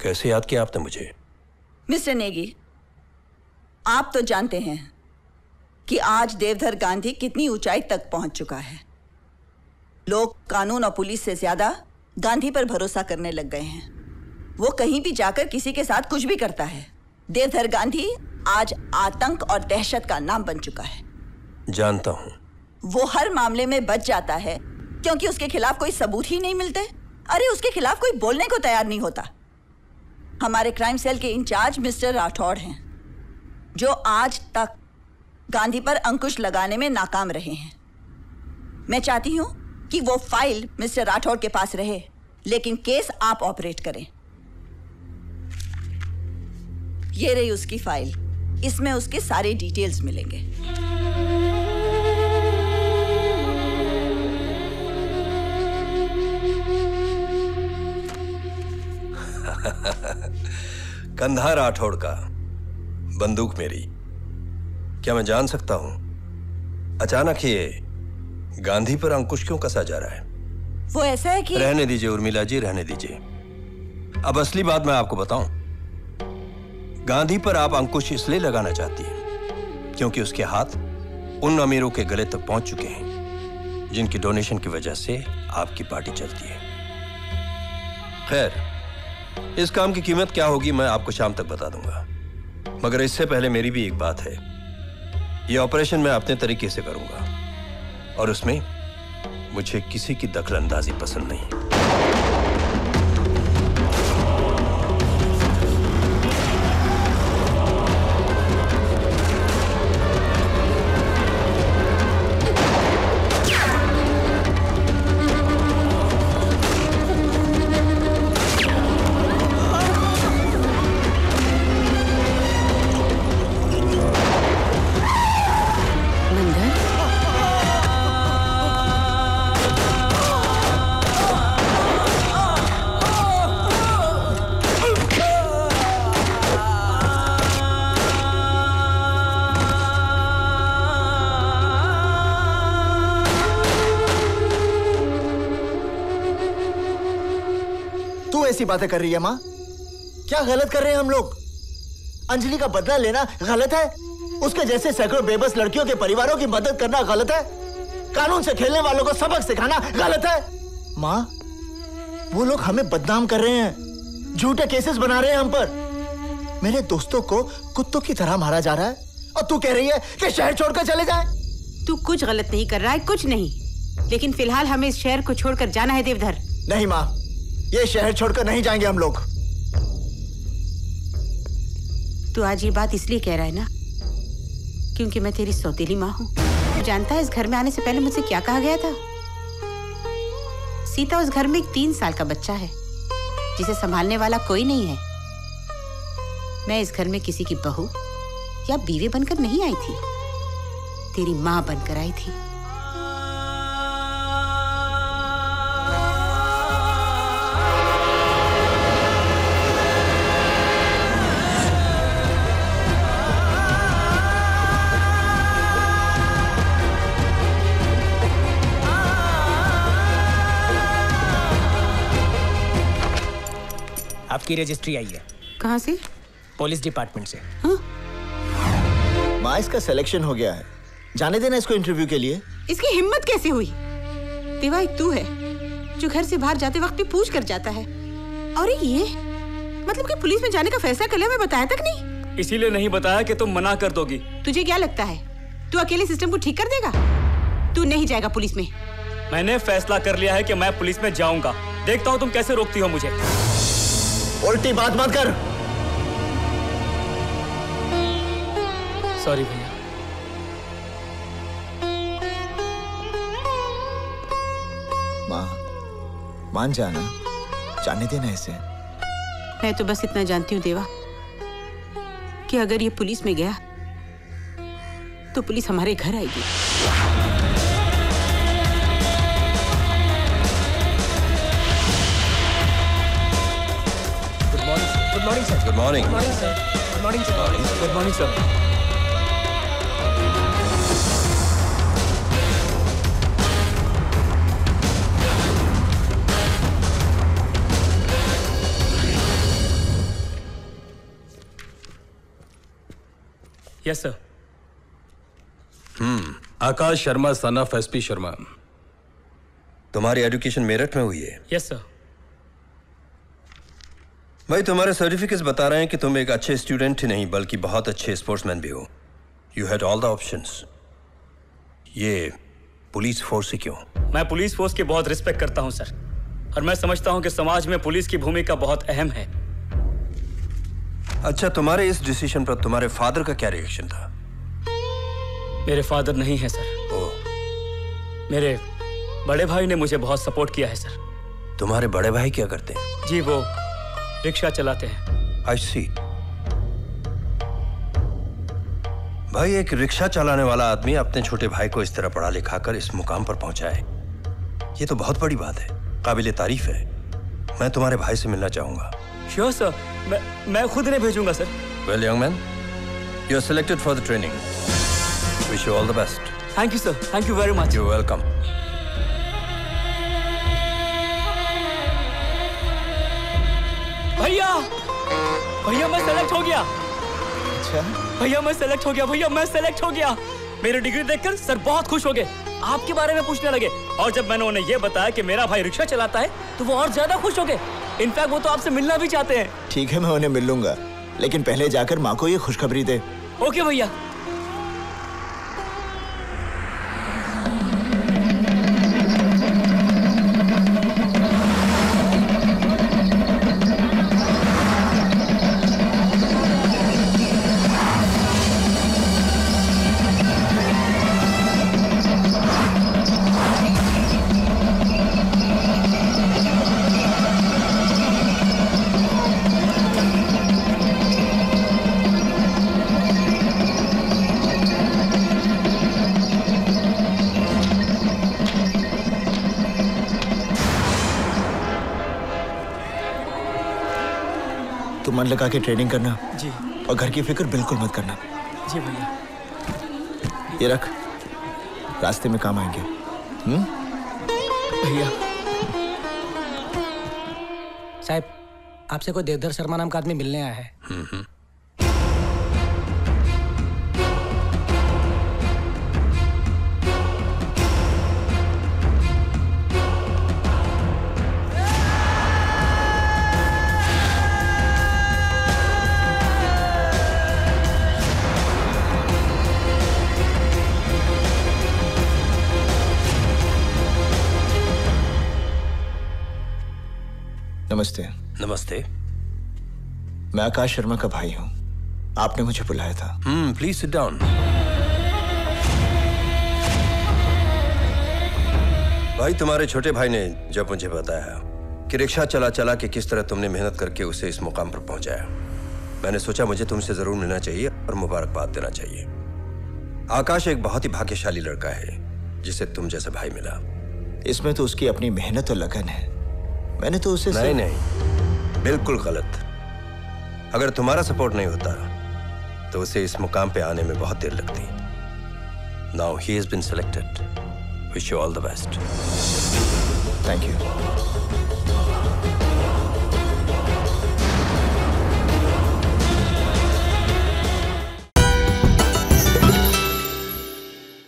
कैसे याद किया आपने मुझे? मिस्टर नेगी आप तो जानते हैं कि आज देवधर गांधी कितनी ऊंचाई तक पहुँच चुका है। लोग कानून और पुलिस से ज़्यादा गांधी पर भरोसा करने लग गए हैं। वो कहीं भी जाकर किसी के साथ कुछ भी करता है। देवधर गांधी आज आतंक और दहशत का नाम बन चुका है। जानता हूँ। वो हर मामले में बच जाता है क्योंकि उसके खिलाफ कोई सबूत ही नहीं मिलते। अरे उसके खिलाफ कोई बोलने को तैयार नहीं होता। हमारे क्राइम सेल के इंचार्ज मिस्टर राठौड़ हैं, जो आज तक गांधी पर अंकुश लगाने में नाकाम रहे हैं। मैं चाहती हूँ कि वो फ़ाइल मिस्टर राठौड़ के पास रहे, लेकिन केस आप ऑपरेट करें। ये रही उसकी फ़ाइल इसमें उसके सारे डिटेल्स मिलेंगे। कंधा राठौड़ का बंदूक मेरी। क्या मैं जान सकता हूँ? अचानक ये गांधी पर अंकुश क्यों कसा जा रहा है? वो ऐसा है कि रहने दीजिए उर्मिला जी रहने दीजिए। अब असली बात मैं आपको बताऊँ। गांधी पर आप अंकुश इसलिए लगाना चाहती हैं क्योंकि उसके हाथ उन अमीरों के गले तक पहुँच चुके हैं जिनकी डोनेशन की वजह से आपकी पार्टी चलती है। खैर इस काम की कीमत क्या होगी, मैं आपको शाम तक बता दूँगा। मगर इससे पहले मेरी भी एक बात है। यह ऑपरेशन मैं अपने तरीके से करूँगा। और उसमें मुझे किसी की दखल अंदाजी पसंद नहीं। बातें कर रही है माँ? क्या गलत कर रहे हैं हम लोग? अंजलि का बदला लेना गलत है? उसके जैसे सैकड़ों बेबस लड़कियों के परिवारों की मदद करना गलत है? कानून से खेलने वालों को सबक सिखाना गलत है? माँ वो लोग हमें बदनाम कर रहे हैं। झूठे केसेस बना रहे हैं हम पर। मेरे दोस्तों को कुत्तों की तरह मारा जा रहा है। और तू कह रही है कि शहर छोड़कर चले जाए? तू कुछ गलत नहीं कर रहा है कुछ नहीं। लेकिन फ़िलहाल हमें इस शहर को छोड़कर जाना है देवधर। नहीं माँ। ये शहर छोड़कर नहीं जाएँगे हम लोग। तू आज ये बात इसलिए कह रहा है ना, क्योंकि मैं तेरी सौतेली माँ हूँ। जानता है इस घर में आने से पहले मुझसे क्या कहा गया था? सीता उस घर में एक तीन साल का बच्चा है, जिसे संभालने वाला कोई नहीं है। मैं इस घर में किसी की बहू या बीवी बनकर नहीं आई थी। तेरी माँ बनकर आई थी। आपकी रजिस्ट्री आई है। कहाँ से? पुलिस डिपार्टमेंट से। माँ इसका सिलेक्शन हो गया है। जाने देना इसको इंटरव्यू के लिए। इसकी हिम्मत कैसे हुई? देवा एक तू है। जो घर से बाहर जाते वक्त भी पूछ कर जाता है। और एक ये? मतलब कि पुलिस में जाने का फैसला कर लिया मैं बताया तक नहीं? इसीलिए नहीं बताया कि तुम मना कर दोगी। तुझे क्या लगता है? तू अकेले सिस्टम को ठीक कर देगा? तू नहीं जाएगा पुलिस में। मैंने फैसला कर लिया है कि मैं पुलिस में जाऊँगा। देखता हूँ तुम कैसे रोकती हो मुझे। उल्टी बात मत कर। सॉरी भैया। माँ मान जाना। जाने देना इसे। मैं तो बस इतना जानती हूँ देवा कि अगर ये पुलिस में गया तो पुलिस हमारे घर आएगी। morning, sir. Good morning. Good morning, sir. Good morning, sir. Good Morning. sir. Good morning, sir. Yes, sir. Hmm Akash Sharma son of SP Sharma तुम्हारी एजुकेशन मेरठ में हुई है यस yes, सर भाई तुम्हारे सर्टिफिकेट्स बता रहे हैं कि तुम एक अच्छे स्टूडेंट ही नहीं बल्कि बहुत अच्छे स्पोर्ट्समैन भी हो। You had all the options ये पुलिस फोर्स से क्यों? मैं पुलिस फोर्स की बहुत रिस्पेक्ट करता हूँ सर और मैं समझता हूँ कि समाज में पुलिस की भूमिका बहुत अहम है। अच्छा तुम्हारे इस डिसीज़न पर तुम्हारे फादर का क्या रिएक्शन था? मेरे फादर नहीं है सर ओ। मेरे बड़े भाई ने मुझे बहुत सपोर्ट किया है सर तुम्हारे बड़े भाई क्या करते हैं? जी वो रिक्शा चलाते हैं। आई सी भाई एक रिक्शा चलाने वाला आदमी अपने छोटे भाई को इस तरह पढ़ा लिखा कर इस मुकाम पर पहुँचा है ये तो बहुत बड़ी बात है। काबिल तारीफ़ है। मैं तुम्हारे भाई से मिलना चाहूँगा। श्योर सर मैं मैं खुद इन्हें भेजूँगा sir well young man you are selected for the training wish you all the best thank you sir thank you very much you welcome भैया भैया मैं सेलेक्ट हो गया। अच्छा। भैया मैं सेलेक्ट हो गया भैया मैं सेलेक्ट हो गया। मेरी डिग्री देखकर सर बहुत खुश हो गए। आपके बारे में पूछने लगे। और जब मैंने उन्हें ये बताया कि मेरा भाई रिक्शा चलाता है तो वो और ज़्यादा खुश हो गए। इनफैक्ट वो तो आपसे मिलना भी चाहते हैं। ठीक है मैं उन्हें मिल लूँगा। लेकिन पहले जाकर माँ को ये खुशखबरी दे। ओके भैया। तुम मन लगा के ट्रेनिंग करना जी। और घर की फ़िक्र बिल्कुल मत करना। जी भैया। ये रख रास्ते में काम आएँगे। भैया। साहब आपसे कोई देवधर शर्मा नाम का आदमी मिलने आया है। नमस्ते। नमस्ते। मैं आकाश शर्मा का भाई हूँ। आपने मुझे बुलाया था। हम्म प्लीज़ सिट डाउन भाई तुम्हारे छोटे भाई ने जब मुझे बताया कि रिक्शा चला चला के किस तरह तुमने मेहनत करके उसे इस मुकाम पर पहुँचाया मैंने सोचा मुझे तुमसे ज़रूर मिलना चाहिए और मुबारकबाद देना चाहिए। आकाश एक बहुत ही भाग्यशाली लड़का है जिसे तुम जैसा भाई मिला। इसमें तो उसकी अपनी मेहनत और लगन है। मैंने तो उसे नहीं नहीं। बिल्कुल गलत। अगर तुम्हारा सपोर्ट नहीं होता तो उसे इस मुकाम पे आने में बहुत देर लगती। Now he is been selected wish you all the best thank you